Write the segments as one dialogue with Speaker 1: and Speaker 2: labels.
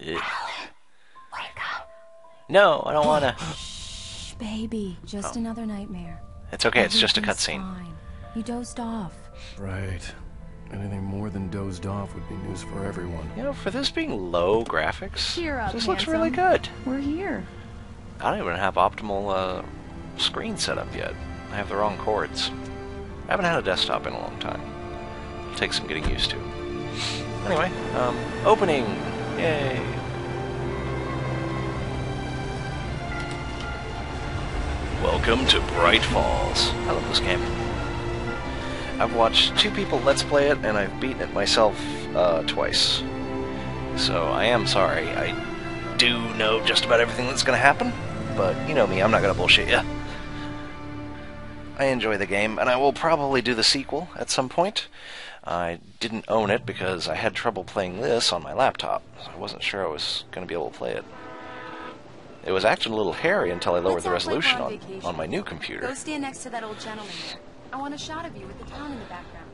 Speaker 1: Ugh.
Speaker 2: Wake.
Speaker 1: No, I don't wanna.
Speaker 2: Shh, baby. Just
Speaker 1: Oh.
Speaker 2: another nightmare.
Speaker 1: It's okay, it's just a cutscene.
Speaker 2: You dozed off.
Speaker 3: Right. Anything more than dozed off would be news for everyone.
Speaker 1: You know, for this being low graphics,
Speaker 2: Cheer up,
Speaker 1: this looks really good.
Speaker 2: We're here.
Speaker 1: I don't even have optimal uh, screen set up yet. I have the wrong cords. I haven't had a desktop in a long time. It'll take some getting used to. Anyway, um, opening! Yay! Welcome to Bright Falls. I love this game. I've watched two people let's play it, and I've beaten it myself uh, twice. So I am sorry. I do know just about everything that's going to happen, but you know me, I'm not going to bullshit you. I enjoy the game, and I will probably do the sequel at some point. I didn't own it because I had trouble playing this on my laptop. So I wasn't sure I was going to be able to play it. It was acting a little hairy until I lowered
Speaker 4: Let's
Speaker 1: the
Speaker 4: not play
Speaker 1: resolution
Speaker 4: on
Speaker 1: on, on my new computer.
Speaker 4: Go stand next to that old gentleman there. I want a shot of you with the town in the background.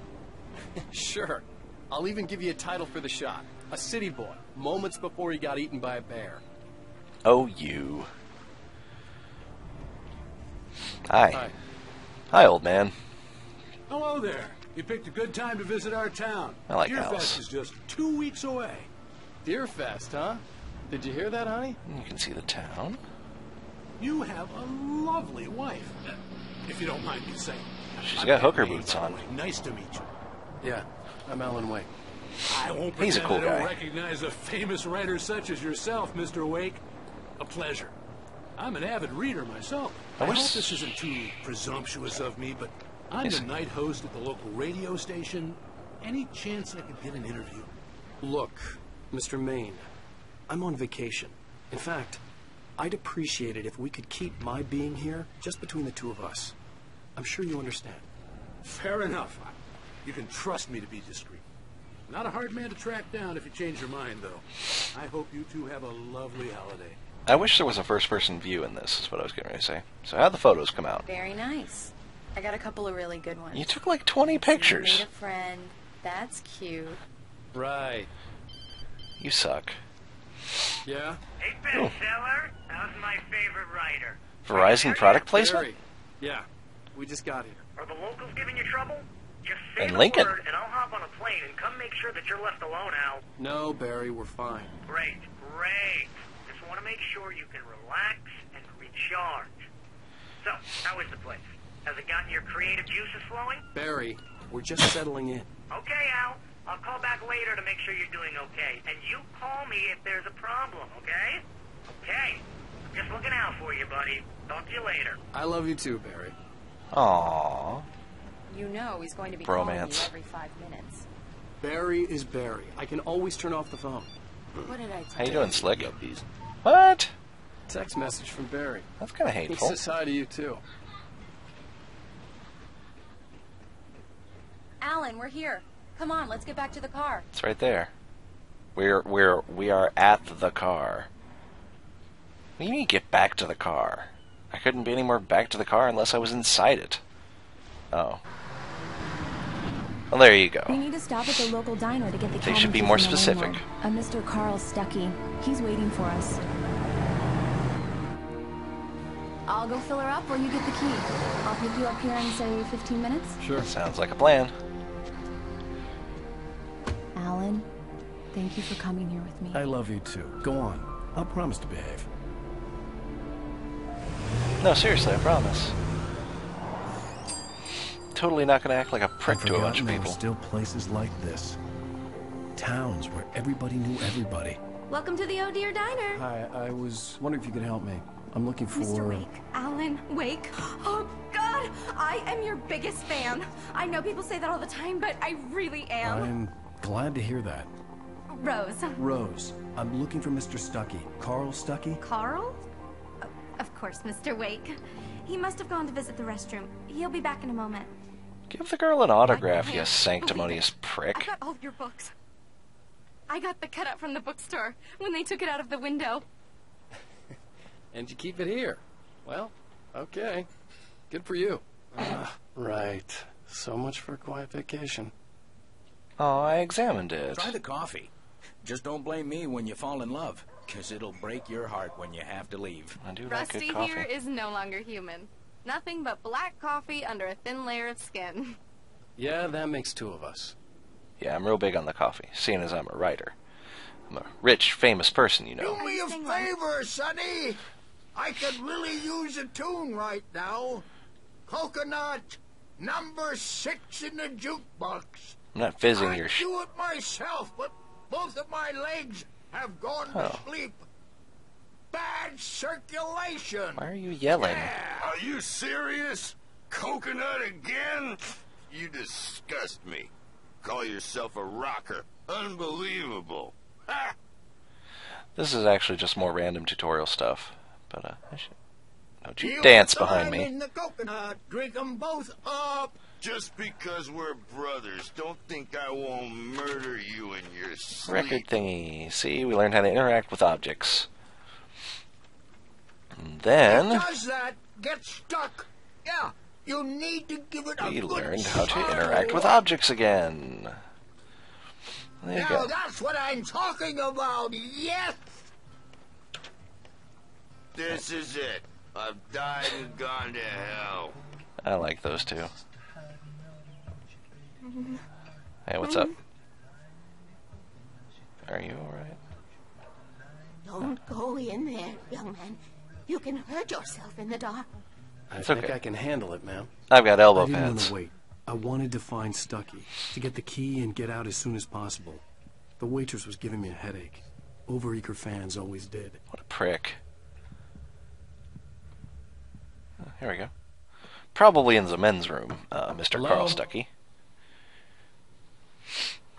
Speaker 3: Sure. I'll even give you a title for the shot. A city boy, moments before he got eaten by a bear.
Speaker 1: Oh, you. Hi.
Speaker 3: Hi.
Speaker 1: Hi, old man.
Speaker 5: Hello there. You picked a good time to visit our town.
Speaker 1: I like
Speaker 5: Deerfest
Speaker 1: Alice.
Speaker 5: is just two weeks away.
Speaker 3: Deerfest, huh? Did you hear that, honey?
Speaker 1: You can see the town.
Speaker 5: You have a lovely wife, if you don't mind me saying.
Speaker 1: She's
Speaker 5: I'm
Speaker 1: got hooker boots on.
Speaker 5: way. Nice to meet you.
Speaker 3: Yeah, I'm Alan Wake.
Speaker 5: I won't
Speaker 1: He's a
Speaker 5: pretend
Speaker 1: cool
Speaker 5: I don't
Speaker 1: guy.
Speaker 5: recognize a famous writer such as yourself, Mr. Wake. A pleasure. I'm an avid reader myself.
Speaker 1: I
Speaker 5: I,
Speaker 1: wish-
Speaker 5: hope this isn't too presumptuous of me, but I'm
Speaker 1: Yes.
Speaker 5: the night host at the local radio station. Any chance I could get an interview?
Speaker 3: Look, Mr. Maine, I'm on vacation. In fact, I'd appreciate it if we could keep my being here just between the two of us. I'm sure you understand.
Speaker 5: Fair enough. You can trust me to be discreet. Not a hard man to track down if you change your mind, though. I hope you two have a lovely holiday.
Speaker 1: I wish there was a first person view in this, is what I was getting ready to say. So, how'd the photos come out?
Speaker 4: Very nice. I got a couple of really good ones.
Speaker 1: You took like 20
Speaker 4: You
Speaker 1: pictures.
Speaker 4: made a friend. That's cute.
Speaker 3: Right.
Speaker 1: You suck.
Speaker 3: Yeah?
Speaker 6: Hey, bestseller, how's my favorite writer?
Speaker 1: Verizon product placement?
Speaker 3: Barry. Yeah. We just got here.
Speaker 6: Are the locals giving you trouble? Just say
Speaker 1: And
Speaker 6: the
Speaker 1: Lincoln.
Speaker 6: word, and I'll hop on a plane and come make sure that you're left alone, Al.
Speaker 3: No, Barry, we're fine.
Speaker 6: Great, great. Just want to make sure you can relax and recharge. So, how is the place? Has it gotten your creative juices flowing?
Speaker 3: Barry, we're just settling in.
Speaker 6: Okay, Al. I'll call back later to make sure you're doing okay. And you call me if there's a problem, okay? Okay. I'm just looking out for you, buddy. Talk to you later.
Speaker 3: I love you too, Barry.
Speaker 1: Aww.
Speaker 4: You know he's going to be calling you every five minutes.
Speaker 3: Barry is Barry. I can always turn off the phone.
Speaker 4: What did I tell you?
Speaker 1: How you doing, Slick?
Speaker 3: Yuppies.
Speaker 1: What?
Speaker 3: Text message from Barry.
Speaker 1: That's kind of
Speaker 3: He
Speaker 1: hateful.
Speaker 3: says hi to you too.
Speaker 4: Alan, we're here. Come on, let's get back to the car.
Speaker 1: It's right there. We're we're we are at the car. What do you mean get back to the car? I couldn't be any more back to the car unless I was inside it. Oh. Well, there you go.
Speaker 2: We
Speaker 1: go.
Speaker 2: need to stop at the local diner to get the
Speaker 1: They should be more specific.
Speaker 2: A Mr. Carl Stucky. He's waiting for us. I'll go fill her up while you get the key. I'll pick you up here in, say, 15 minutes.
Speaker 3: Sure.
Speaker 1: Sounds like a plan.
Speaker 2: Alan, thank you for coming here with me.
Speaker 3: I love you too. Go on. I'll promise to behave.
Speaker 1: No, seriously, I promise. Totally not gonna act like a prick
Speaker 3: I'd
Speaker 1: to a bunch
Speaker 3: forgotten
Speaker 1: of
Speaker 3: there were
Speaker 1: people.
Speaker 3: still places like this. Towns where everybody knew everybody.
Speaker 7: Welcome to the Oh Deer Diner.
Speaker 3: Hi, I was wondering if you could help me. I'm looking for.
Speaker 7: Mr. Wake, Alan Wake. Oh, God, I am your biggest fan. I know people say that all the time, but I really am.
Speaker 3: I'm glad to hear that.
Speaker 7: Rose.
Speaker 3: Rose, I'm looking for Mr. Stucky. Carl Stucky?
Speaker 7: Carl? Oh, Of course, Mr. Wake. He must have gone to visit the restroom. He'll be back in a moment.
Speaker 1: Give the girl an autograph, you sanctimonious prick.
Speaker 7: I got all your books. I got the cutout from the bookstore when they took it out of the window.
Speaker 3: And you keep it here. Well, okay. Good for you. Ah, right. So much for a quiet vacation.
Speaker 1: Oh, I examined it.
Speaker 5: Try the coffee.
Speaker 8: Just don't blame me when you fall in love, because it'll break your heart when you have to leave.
Speaker 1: I do like
Speaker 7: Rusty
Speaker 1: good coffee.
Speaker 7: here is no longer human. Nothing but black coffee under a thin layer of skin.
Speaker 3: Yeah, that makes two of us.
Speaker 1: Yeah, I'm real big on the coffee, seeing as I'm a writer. I'm a rich, famous person, you know.
Speaker 9: Do me a
Speaker 7: Sing
Speaker 9: favor, Sonny. I could really use a tune right now. Coconut, number six in the jukebox.
Speaker 1: I'm not fizzing
Speaker 9: I'd
Speaker 1: your sh-
Speaker 9: do it myself, but both of my legs have gone
Speaker 1: Oh.
Speaker 9: to sleep. Bad circulation.
Speaker 1: Why are you yelling?
Speaker 10: Are you serious? Coconut again? You disgust me. Call yourself a rocker. Unbelievable. Ha!
Speaker 1: This is actually just more random tutorial stuff. But, uh, I should... Don't you
Speaker 9: Feel
Speaker 1: dance behind me.
Speaker 9: In the coconut, drink 'em both up.
Speaker 10: Just because we're brothers, don't think I won't murder you in your sleep.
Speaker 1: Record thingy. See, we learned how to interact with objects. And then
Speaker 9: Does that get stuck? Yeah, you need to give it a
Speaker 1: we learned how to interact with objects again. There you
Speaker 9: Now
Speaker 1: go.
Speaker 9: that's what I'm talking about. Yes.
Speaker 10: This is it. I've died and gone to hell.
Speaker 1: I like those two. Hey, what's up? Are you alright?
Speaker 11: Don't go in there, young man. You can hurt yourself in the dark.
Speaker 3: I
Speaker 1: It's
Speaker 3: think
Speaker 1: okay.
Speaker 3: I can handle it, ma'am.
Speaker 1: I've got elbow
Speaker 3: I didn't want
Speaker 1: pads.
Speaker 3: to wait. I wanted to find Stucky, to get the key and get out as soon as possible. The waitress was giving me a headache. Overeager fans always did.
Speaker 1: What a prick. Oh, Here we go. Probably in the men's room, uh, Mr.
Speaker 3: Hello?
Speaker 1: Carl Stucky.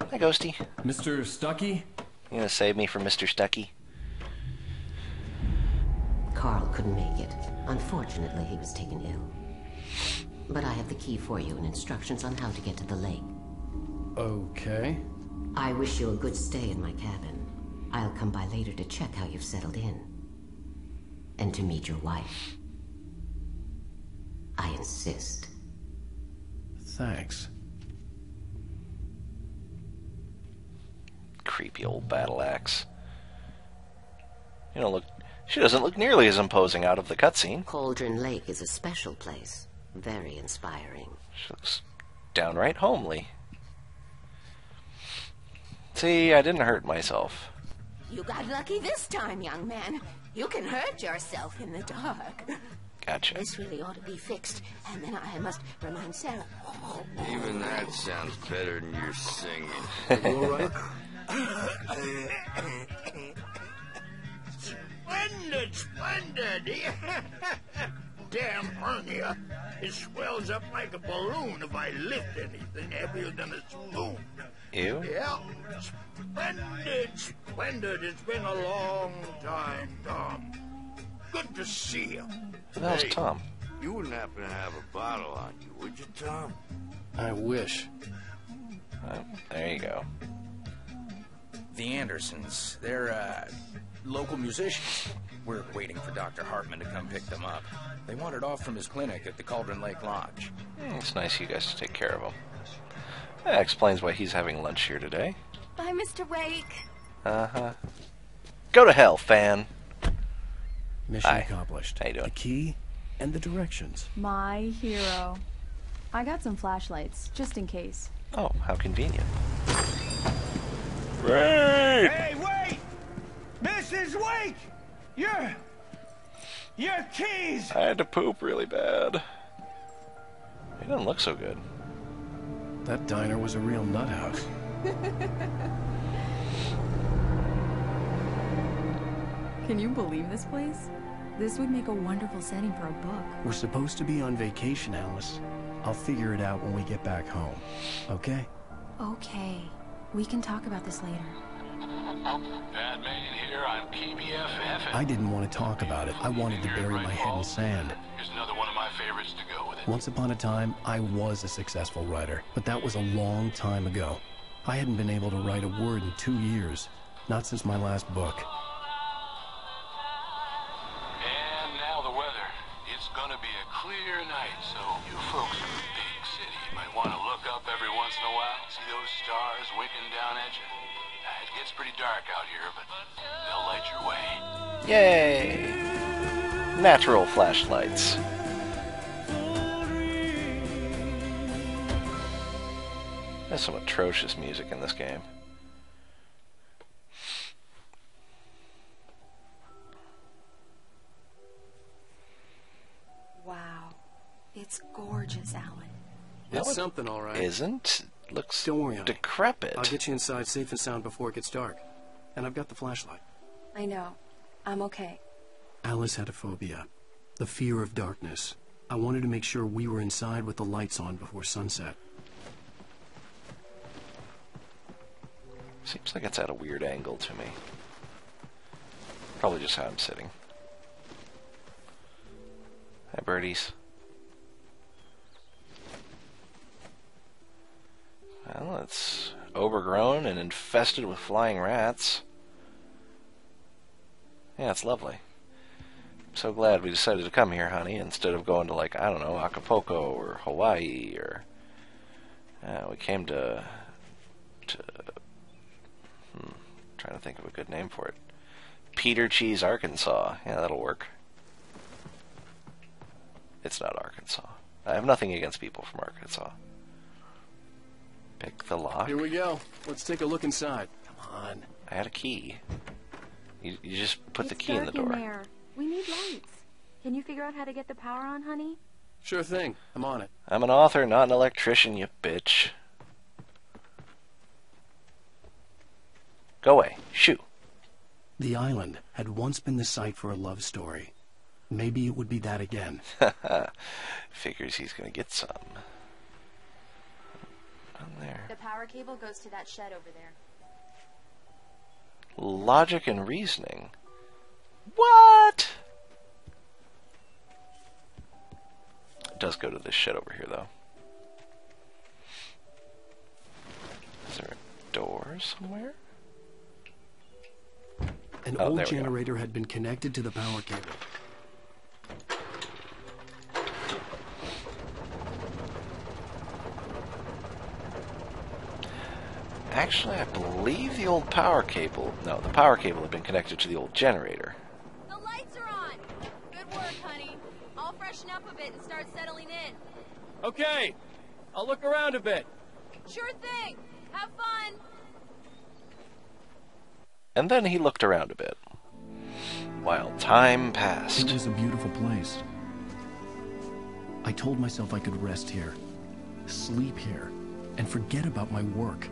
Speaker 1: Hi, Ghosty.
Speaker 3: Mr. Stucky?
Speaker 1: You gonna save me from Mr. Stucky?
Speaker 11: Carl couldn't make it. Unfortunately, he was taken ill. But I have the key for you and instructions on how to get to the lake.
Speaker 3: Okay.
Speaker 11: I wish you a good stay in my cabin. I'll come by later to check how you've settled in. And to meet your wife. I insist.
Speaker 3: Thanks.
Speaker 1: Creepy old battle axe. You don't look. She doesn't look nearly as imposing out of the cutscene.
Speaker 11: Cauldron Lake is a special place. Very inspiring.
Speaker 1: She looks downright homely. See, I didn't hurt myself.
Speaker 11: You got lucky this time, young man. You can hurt yourself in the dark.
Speaker 1: Gotcha.
Speaker 11: This really ought to be fixed, and then I must remind Sarah.
Speaker 10: Even that sounds better than your singing.
Speaker 3: You all right?
Speaker 9: Splendid, splendid. Damn hernia. It swells up like a balloon if I lift anything heavier than a spoon.
Speaker 1: Ew.
Speaker 9: Yeah. Splendid, splendid. It's been a long time, Tom. Good to see you.
Speaker 1: Who the hell's
Speaker 10: Hey.
Speaker 1: Tom?
Speaker 10: You wouldn't happen to have a bottle on you, would you, Tom?
Speaker 3: I wish.
Speaker 1: Oh, there you go.
Speaker 8: The Andersons, they're, uh, local musicians. We're waiting for Dr. Hartman to come pick them up. They wandered off from his clinic at the Cauldron Lake Lodge.
Speaker 1: Hmm, It's nice you guys to take care of him. That explains why he's having lunch here today.
Speaker 7: Bye, Mr. Wake.
Speaker 1: Uh huh. Go to hell, fan.
Speaker 3: Mission
Speaker 1: Hi.
Speaker 3: accomplished.
Speaker 1: How you doing?
Speaker 3: The key and the directions.
Speaker 2: My hero. I got some flashlights, just in case.
Speaker 1: Oh, how convenient. Right.
Speaker 12: Hey, wait! Mrs. Wake! Your... Your keys!
Speaker 1: I had to poop really bad. He doesn't look so good.
Speaker 3: That diner was a real nut house.
Speaker 2: Can you believe this place? This would make a wonderful setting for a book.
Speaker 3: We're supposed to be on vacation, Alice. I'll figure it out when we get back home. Okay?
Speaker 2: Okay. We can talk about this later.
Speaker 13: Pat Maine here on PBFF.
Speaker 3: I didn't want to talk about it. I wanted to bury my head in sand.
Speaker 13: Here's another one of my favorites to go with it.
Speaker 3: Once upon a time, I was a successful writer, but that was a long time ago. I hadn't been able to write a word in two years, not since my last book.
Speaker 13: And now the weather. It's gonna be a clear night, so you folks in the big city might want to look up every once in a while, see those stars winking down at you. I'd gets pretty dark out here, but they'll light your way.
Speaker 1: Yay! Natural flashlights. There's some atrocious music in this game.
Speaker 4: Wow. It's gorgeous, Alan.
Speaker 1: No,
Speaker 3: It's
Speaker 1: it
Speaker 3: something, all right.
Speaker 1: Isn't? Looks
Speaker 3: Don't worry, honey.
Speaker 1: decrepit.
Speaker 3: I'll get you inside safe and sound before it gets dark. And I've got the flashlight.
Speaker 4: I know. I'm okay.
Speaker 3: Alice had a phobia. The fear of darkness. I wanted to make sure we were inside with the lights on before sunset.
Speaker 1: Seems like it's at a weird angle to me. Probably just how I'm sitting. Hi, birdies. Well, it's overgrown and infested with flying rats. Yeah, it's lovely. I'm so glad we decided to come here, honey, instead of going to, like, I don't know, Acapulco or Hawaii or. Uh, we came to. to. Hmm, trying to think of a good name for it. Peter Cheese, Arkansas. Yeah, that'll work. It's not Arkansas. I have nothing against people from Arkansas. Pick the lock.
Speaker 3: Here we go. Let's take a look inside. Come on.
Speaker 1: I had a key. You, you just put the
Speaker 2: It's
Speaker 1: key in the
Speaker 2: dark
Speaker 1: door.
Speaker 2: there. We need lights. Can you figure out how to get the power on, honey?
Speaker 3: Sure thing. I'm on it.
Speaker 1: I'm an author, not an electrician, you bitch. Go away. Shoo.
Speaker 3: The island had once been the site for a love story. Maybe it would be that again.
Speaker 1: Figures he's gonna get some. On there.
Speaker 4: The power cable goes to that shed over there.
Speaker 1: Logic and reasoning. What? It does go to this shed over here, though. Is there a door somewhere?
Speaker 3: An
Speaker 1: Oh,
Speaker 3: old
Speaker 1: there we go.
Speaker 3: generator had been connected to the power cable.
Speaker 1: Actually, I believe the old power cable. No, the power cable had been connected to the old generator.
Speaker 7: The lights are on. Good work, honey. I'll freshen up a bit and start settling in.
Speaker 12: Okay, I'll look around a bit.
Speaker 7: Sure thing. Have fun.
Speaker 1: And then he looked around a bit. While time passed.
Speaker 3: It was a beautiful place. I told myself I could rest here, sleep here, and forget about my work.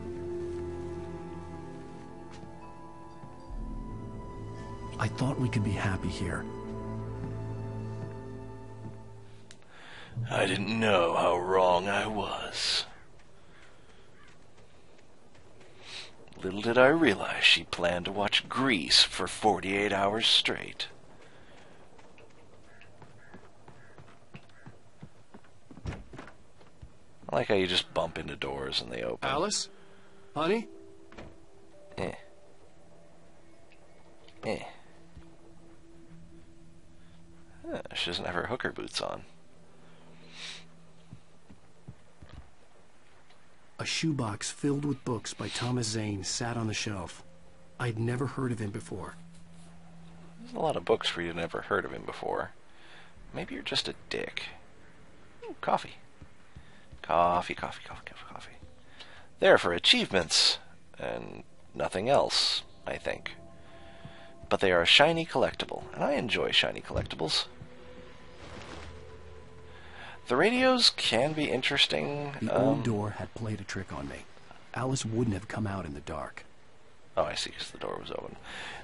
Speaker 3: I thought we could be happy here.
Speaker 1: I didn't know how wrong I was. Little did I realize she planned to watch Grease for 48 hours straight. I like how you just bump into doors and they open.
Speaker 3: Alice? Honey?
Speaker 1: Eh. Eh. Huh, she doesn't have her hooker boots on.
Speaker 3: A shoebox filled with books by Thomas Zane sat on the shelf. I'd never heard of him before.
Speaker 1: There's a lot of books where you've never heard of him before. Maybe you're just a dick. Ooh, coffee. Coffee, coffee, coffee, coffee, coffee. There for achievements, and nothing else, I think. But they are a shiny collectible, and I enjoy shiny collectibles. The radios can be interesting.
Speaker 3: The
Speaker 1: um,
Speaker 3: old door had played a trick on me. Alice wouldn't have come out in the dark.
Speaker 1: Oh, I see, because the door was open.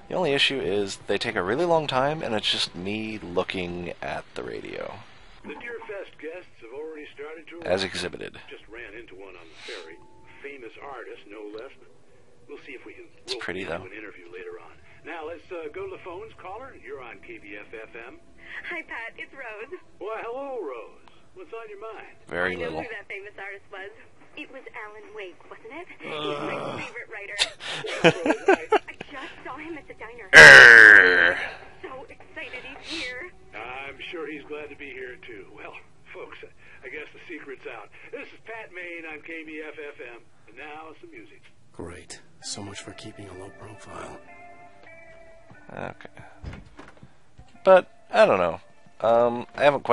Speaker 1: The only issue is they take a really long time, and it's just me looking at the radio,
Speaker 5: The Deerfest guests have already started to
Speaker 1: as exhibited.
Speaker 5: Just ran into one on the ferry. Famous artist, no less. We'll see if we can.
Speaker 1: It's
Speaker 5: rope
Speaker 1: pretty,
Speaker 5: him
Speaker 1: though.
Speaker 5: An interview later on. Now let's uh, go to the phones. Caller, you're on KBF FM.
Speaker 14: Hi, Pat. It's Rose.
Speaker 5: Well, hello, Rose. What's on your mind?
Speaker 1: Very
Speaker 14: I know
Speaker 1: little.
Speaker 14: who that famous artist was. It was Alan Wake, wasn't it? Uh. He's my favorite writer.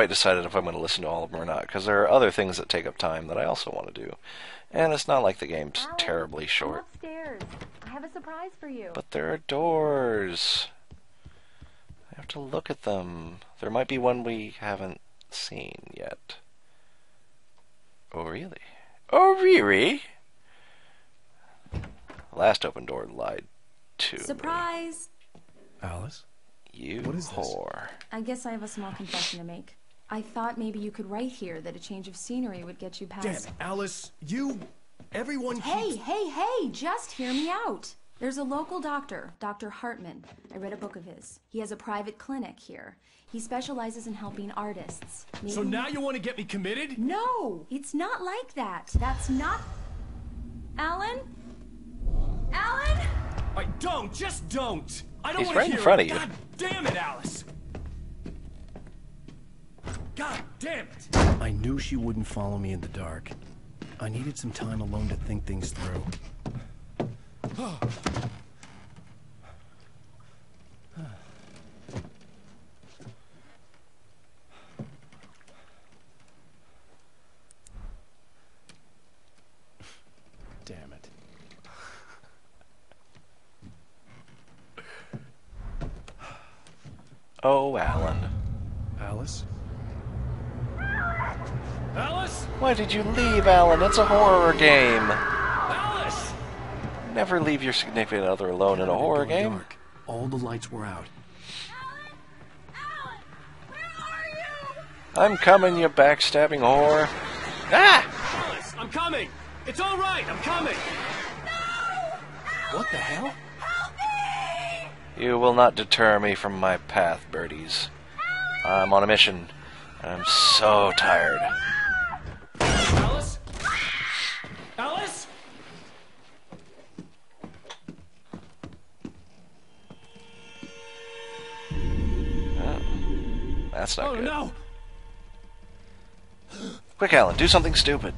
Speaker 1: quite decided if I'm going to listen to all of them or not, because there are other things that take up time that I also want to do. And it's not like the game's terribly short.
Speaker 2: Upstairs. I have a surprise for you.
Speaker 1: But there are doors. I have to look at them. There might be one we haven't seen yet. Oh, really? Oh, really? Last open door lied to me.
Speaker 7: Surprise!
Speaker 3: Alice?
Speaker 1: You
Speaker 3: What is this?
Speaker 1: whore.
Speaker 7: I guess I have a small confession to make. I thought maybe you could write here that a change of scenery would get you
Speaker 3: Damn
Speaker 7: past.
Speaker 3: it, Alice, you. Everyone
Speaker 7: Hey,
Speaker 3: keeps.
Speaker 7: hey, hey, just hear me out. There's a local doctor, Dr. Hartman. I read a book of his. He has a private clinic here. He specializes in helping artists.
Speaker 3: So
Speaker 7: Maybe-
Speaker 3: now you want to get me committed?
Speaker 7: No, it's not like that. That's not. Alan? Alan?
Speaker 3: I don't, just don't. I don't
Speaker 1: He's
Speaker 3: want
Speaker 1: right
Speaker 3: to
Speaker 1: in front of you.
Speaker 3: God damn it, Alice. God damn it. I knew she wouldn't follow me in the dark. I needed some time alone to think things through. Damn it.
Speaker 1: Oh, Alan.
Speaker 3: Alice? Alice?
Speaker 1: Why did you leave, Alan? It's a horror game.
Speaker 3: Alice!
Speaker 1: Never leave your significant other alone in a horror game.
Speaker 3: dark. All the lights were out.
Speaker 1: I'm coming, you backstabbing whore. Ah!
Speaker 3: Alice, I'm coming! It's all right, I'm coming! What the hell? Help me!
Speaker 1: You will not deter me from my path, birdies. I'm on a mission, and I'm so tired. That's not
Speaker 3: Oh
Speaker 1: good.
Speaker 3: no!
Speaker 1: Quick, Alan, do something stupid.